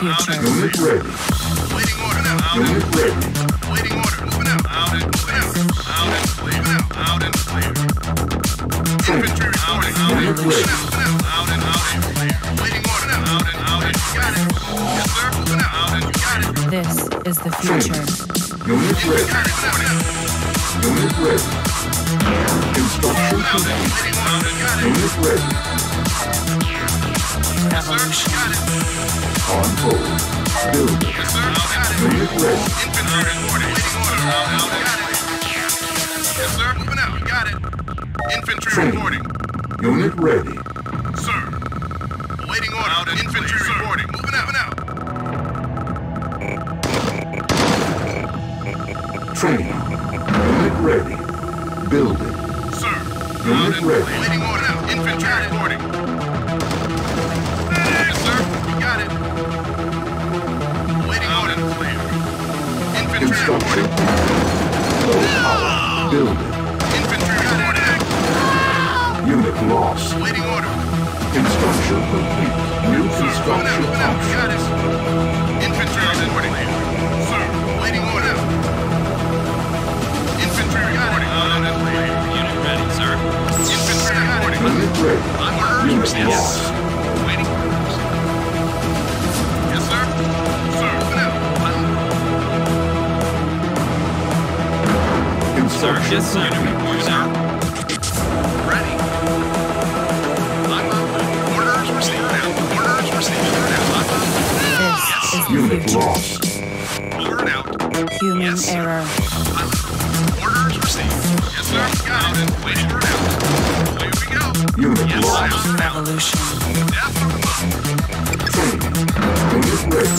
it. Moving out. Unit ready. Construction complete. Waiting. Order. Got it. Unit ready. Yes, Got it. Unit ready. Sir. Moving out. Got it. Infantry reporting. Unit ready. Sir. Order. Out Infantry reporting. Moving out now. Training. Ready. Building. Sir. Ready. Infantry reporting. Low. Building. Reporting. Unit lost. Construction complete. New construction options. Infantry reporting. Sir, Construction yes, sir. Unit complete. reports out. Ready. I'm. Orders received now. Orders received now. I'm This is the Unit future. lost. Ordered out. Human Yes, sir. error. Orders received. Yes, sir. Got. Waiting for out. Away we go. Unit Yes, lost. sir. Revolution. Death from above. Training. Unit ready.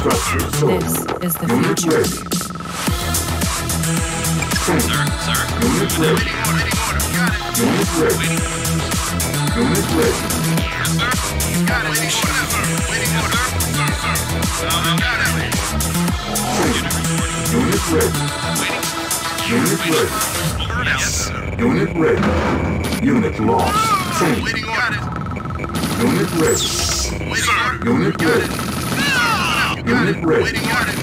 Structure sold. This is the Unit future. ready. Training. Sir, sir. Unit ready. Waiting order. Waiting order. Got it. Unit ready. Unit ready. Yes, sir. Got it. Waiting order. Sir. Waiting order. Sir, sir. Uh, got it. Unit ready. Waiting. Unit ready. Ordered out. Yes, sir. Unit ready. Unit lost. Training. Waiting order. Unit ready. Waiting order. Unit ready. Unit it. ready. Waiting order.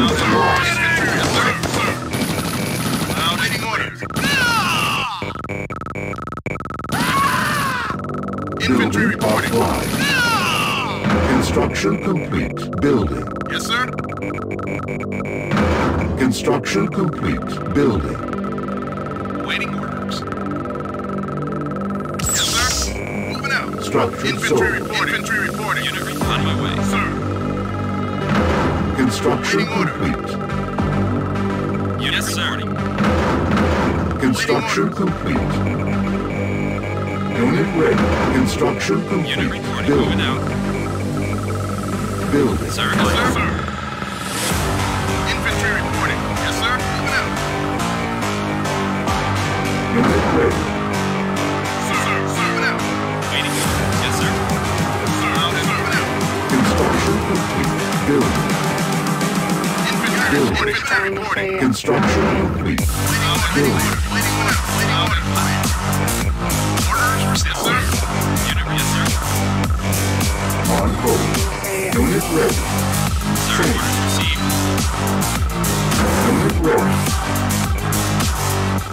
Building reporting. offline. Construction complete. Building. Yes, sir. Construction complete. Building. Waiting orders. Yes, sir. Moving out. Structure Infantry sold. reporting. Infantry reporting. Unit on my way. Sir. Construction complete. Unit yes, sir. Construction complete. Unit ready. Construction complete. Unit complete. reporting. Moving out. Building. Sir, Yes, yes, sir. Infantry reporting. Yes, sir. Moving out. Unit ready. Yes, sir. On hold. Unit ready. Sir. Unit ready.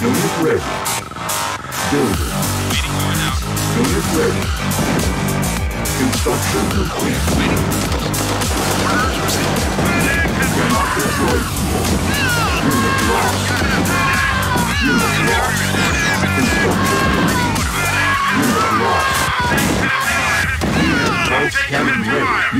Unit ready. Building. Unit ready. Construction complete.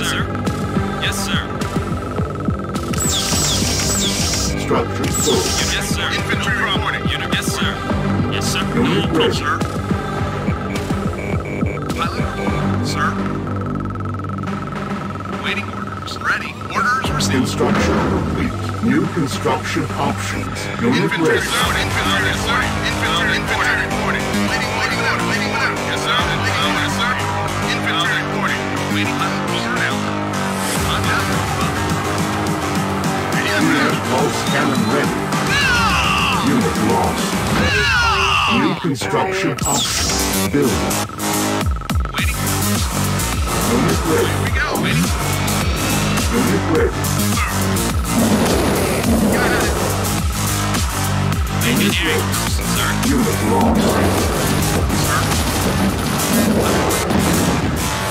Yes, sir. Yes, sir. Yes, sir. Structure sold. Yes, sir. Infantry reporting. Unit, yes, sir. Yes, sir. Unit No ready. sir. Pilot. Sir. Waiting orders. Ready. Orders received. Construction complete. New construction options. Unit Infantry ready. Infantry reporting. Infantry infantry Building. Waiting. Unit ready. Here we go. Waiting. Unit ready. Got it. Engineering. Sir. Unit lost.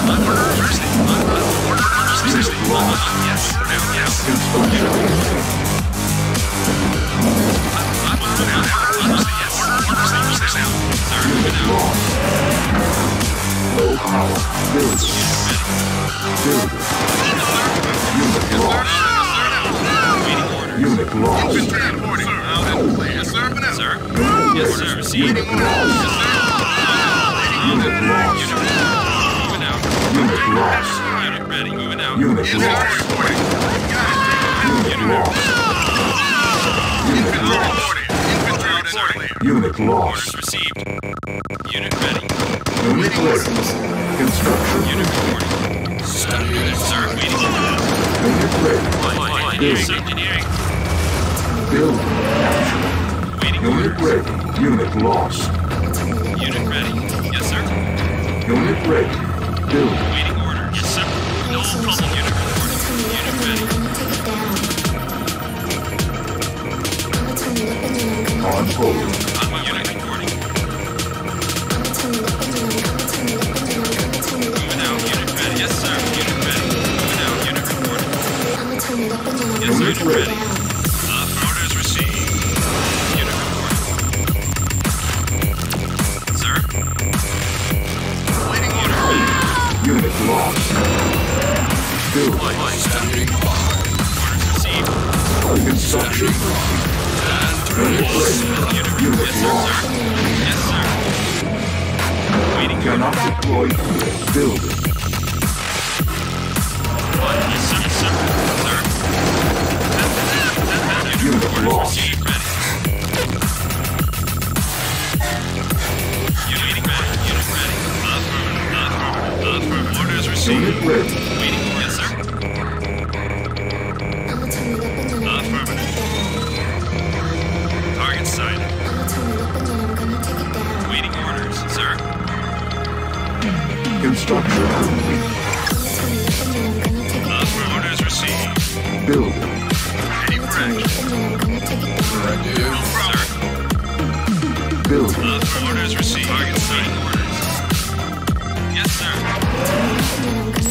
Orders received. Orders Unit received. lost. Yes. Yes. Construction complete. Low power. Building. Building. Unit lost. Unit lost. Yes. Sir. Yes, sir. Received. Unit lost. Unit lost. Unit lost. Unit ready. Moving out. Unit lost. Unit lost. Unit lost. Unit lost. Orders received. Unit ready. Unit ready. Construction. Unit reporting. Sir, waiting. Order. Unit ready. Yes, engineering. Building. Waiting Unit orders. ready. Unit lost. Unit ready. Yes, sir. Unit ready. Building. Waiting orders. Yes, sir. No problem. Unit reporting. Unit ready. Uh, orders received. Unit. Sir. Waiting order. Unit lost. Building. Orders received. Construction. Cannot deploy. Building. Yes, sir. Sir. Sir. Unit lost. Unit ready. Unit ready. Affirmative. Affirmative. Orders received. Unit ready. Waiting.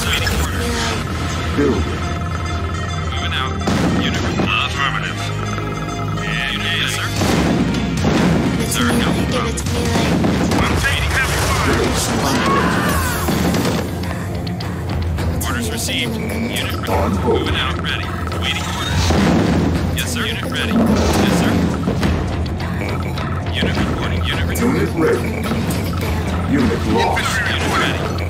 reporting. Yes, sir. Waiting orders. Building. Moving out. Unit affirmative. And unit, yes, sir. Sir, no. no. I'm taking heavy fire. Base under Orders received. Unit ready. Moving out. Ready. Waiting orders. Yes, sir. Unit ready. Yes, sir. Unit reporting. Unit reporting. Unit ready. Unit lost. Unit ready.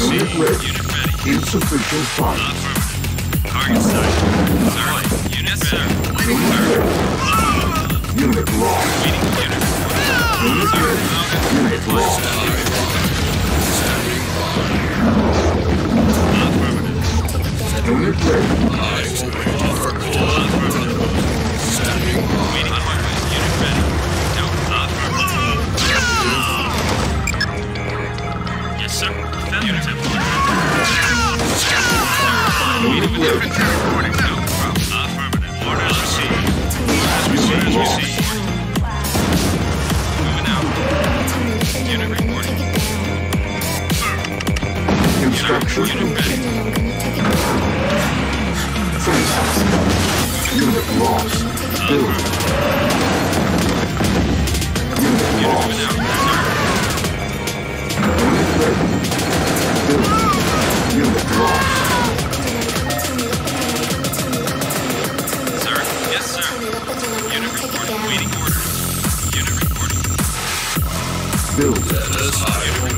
Orders Unit ready. Unit ready. Insufficient. Affirmative. Target sighted. Sir. Unit sir. Waiting, sir. Unit lost. Waiting, unit. Unit ready. Unit lost. Unit ready. My way. Unit ready. Lost. Unit lost. moving out. Unit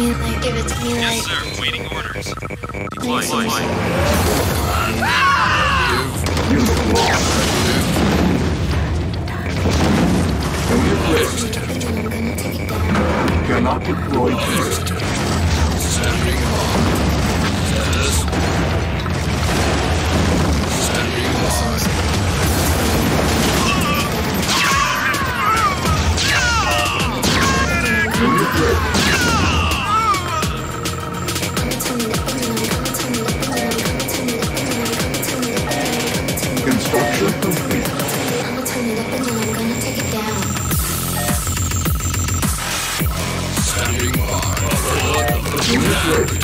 me like, give it to me Yes, like. sir. Waiting orders. Deploy. Unit lost. Unit ready. Cannot deploy Unit